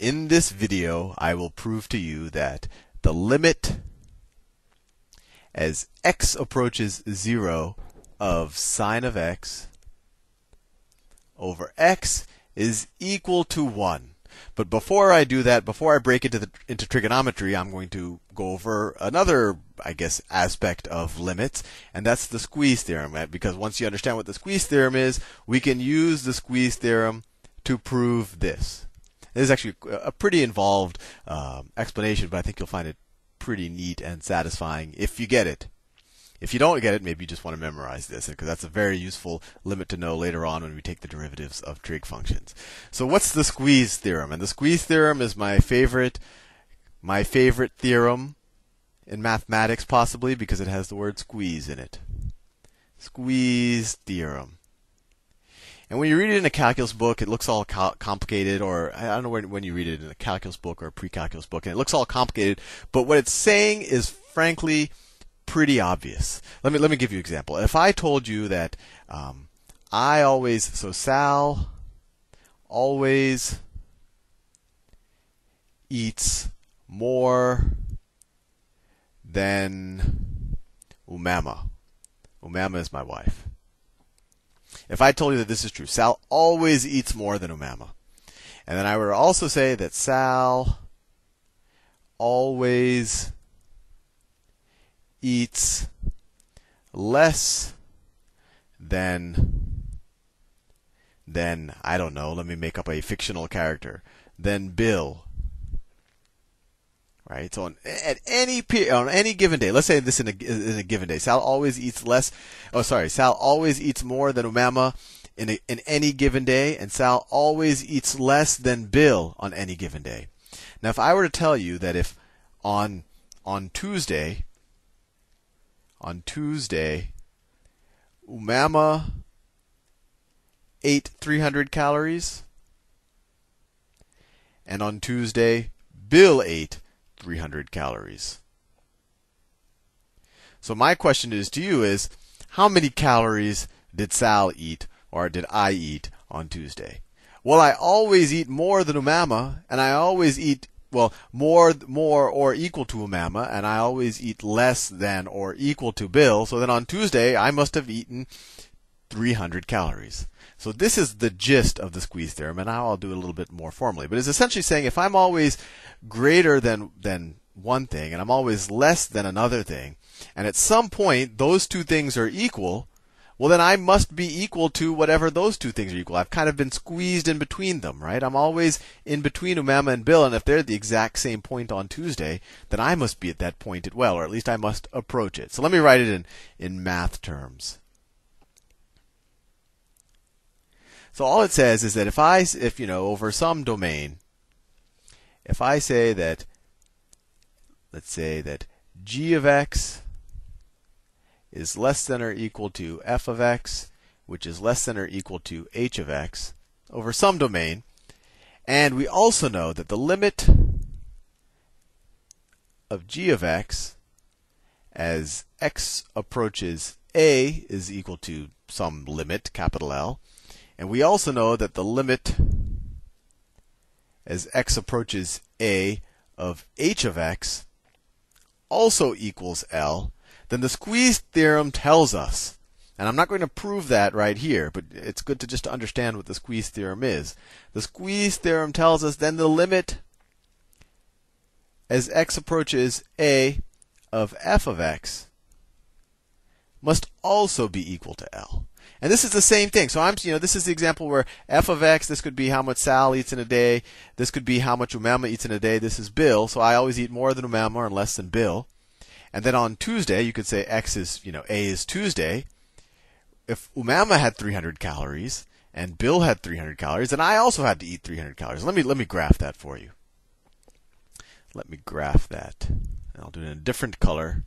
in this video, I will prove to you that the limit as x approaches 0 of sine of x over x is equal to 1. But before I do that, before I break into the, into trigonometry, I'm going to go over another, I guess, aspect of limits, and that's the squeeze theorem. Because once you understand what the squeeze theorem is, we can use the squeeze theorem to prove this. This is actually a pretty involved um, explanation, but I think you'll find it pretty neat and satisfying if you get it. If you don't get it, maybe you just want to memorize this, because that's a very useful limit to know later on when we take the derivatives of trig functions. So what's the squeeze theorem? And the squeeze theorem is my favorite, my favorite theorem in mathematics, possibly because it has the word squeeze in it. Squeeze theorem. And when you read it in a calculus book, it looks all co- complicated, or I don't know when, when you read it in a calculus book or a pre-calculus book, and it looks all complicated. But what it's saying is, frankly, pretty obvious. Let me let me give you an example. If I told you that um, I always so Sal always eats more than Umama. Umama is my wife. If I told you that this is true, Sal always eats more than Umama. And then I would also say that Sal always eats less than than I don't know, let me make up a fictional character, than Bill. Right? So on, at any on any given day, let's say this in a, in a given day, Sal always eats less. Oh, sorry, Sal always eats more than Umama in a, in any given day, and Sal always eats less than Bill on any given day. Now, if I were to tell you that if on on Tuesday on Tuesday, Umama ate 300 calories. And on Tuesday, Bill ate 300 calories. So my question is to you is how many calories did Sal eat or did I eat on Tuesday? Well, I always eat more than Umama and I always eat well, more, more or equal to Umama, and I always eat less than or equal to Bill. So then on Tuesday, I must have eaten 300 calories. So this is the gist of the squeeze theorem, and now I'll do it a little bit more formally. But it's essentially saying if I'm always greater than than one thing, and I'm always less than another thing, and at some point those two things are equal, well then I must be equal to whatever those two things are equal. I've kind of been squeezed in between them, right? I'm always in between Umama and Bill, and if they're the exact same point on Tuesday, then I must be at that point as well, or at least I must approach it. So let me write it in, in math terms. So all it says is that if I, if you know, over some domain, if I say that, let's say that g of x is less than or equal to f of x, which is less than or equal to h of x, over some domain. And we also know that the limit of g of x as x approaches a is equal to some limit, capital L. And we also know that the limit as x approaches a of h of x also equals L then the squeeze theorem tells us, and I'm not going to prove that right here, but it's good to just understand what the squeeze theorem is. The squeeze theorem tells us then the limit as x approaches a of f of x must also be equal to L. And this is the same thing. So I'm, you know, this is the example where f of x, this could be how much Sal eats in a day. This could be how much Umama eats in a day. This is Bill. So I always eat more than Umama and less than Bill. And then on Tuesday, you could say X is, you know, A is Tuesday. If Umama had 300 calories and Bill had 300 calories, then I also had to eat 300 calories. Let me let me graph that for you. Let me graph that. I'll do it in a different color.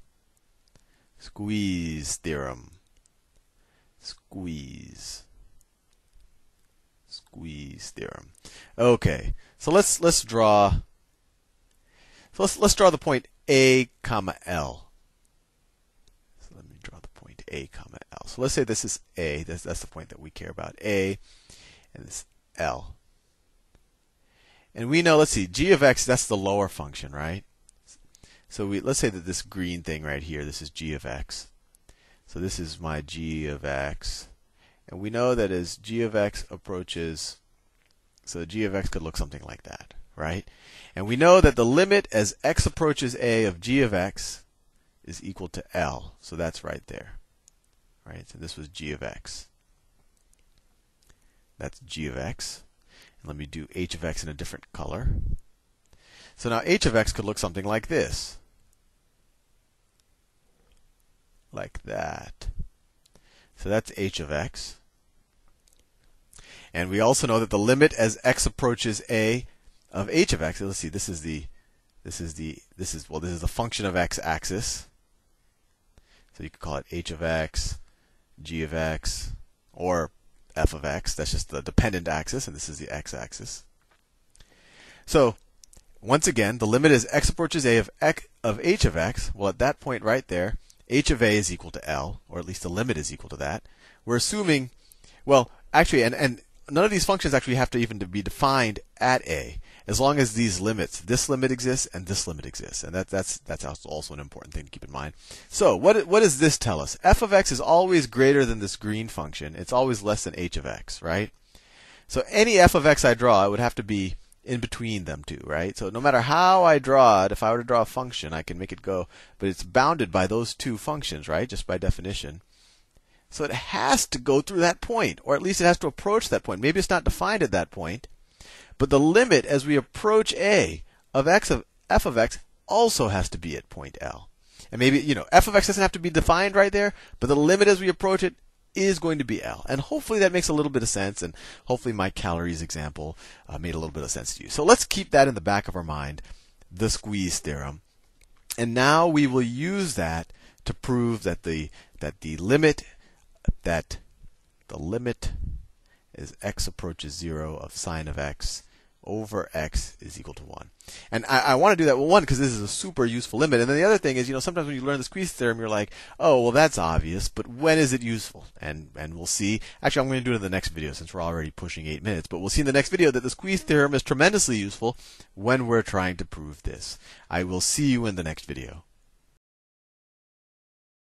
Squeeze theorem. Squeeze. Squeeze theorem. Okay. So let's let's draw so let's let's draw the point a comma L. So let me draw the point A comma L. So let's say this is A. That's, that's the point that we care about. A and this L. And we know, let's see, g of x, that's the lower function, right? So we, let's say that this green thing right here, this is g of x. So this is my g of x. And we know that as g of x approaches, so g of x could look something like that, right? And we know that the limit as x approaches a of g of x is equal to L. So that's right there. Right? So this was g of x. That's g of x. And let me do h of x in a different color. So now h of x could look something like this. Like that. So that's h of x. And we also know that the limit as x approaches a of h of x. Let's see. This is the this is the this is well this is the function of x axis. So you could call it h of x, g of x, or f of x. That's just the dependent axis, and this is the x axis. So once again, the limit as x approaches a of x of h of x. Well, at that point right there, h of a is equal to L, or at least the limit is equal to that. We're assuming, well, actually, and, and none of these functions actually have to even to be defined at a as long as these limits, this limit exists and this limit exists, and that, that's that's also an important thing to keep in mind. So what what does this tell us? f of x is always greater than this green function. It's always less than h of x, right? So any f of x I draw, it would have to be in between them two, right? So no matter how I draw it, if I were to draw a function, I can make it go, but it's bounded by those two functions, right? Just by definition. So it has to go through that point, or at least it has to approach that point. Maybe it's not defined at that point, but the limit as we approach a of x of f of x also has to be at point L. And maybe, you know, f of x doesn't have to be defined right there, but the limit as we approach it is going to be L. And hopefully that makes a little bit of sense, and hopefully my calories example uh, made a little bit of sense to you. So let's keep that in the back of our mind, the squeeze theorem. And now we will use that to prove that the that the limit that the limit as x approaches 0 of sine of x over x is equal to 1. And I, I want to do that, well, one, because this is a super useful limit. And then the other thing is, you know, sometimes when you learn the squeeze theorem, you're like, oh, well, that's obvious, but when is it useful? And, and we'll see. Actually, I'm going to do it in the next video since we're already pushing eight minutes, but we'll see in the next video that the squeeze theorem is tremendously useful when we're trying to prove this. I will see you in the next video.